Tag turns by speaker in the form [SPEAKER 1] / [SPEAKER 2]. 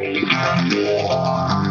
[SPEAKER 1] 没看过。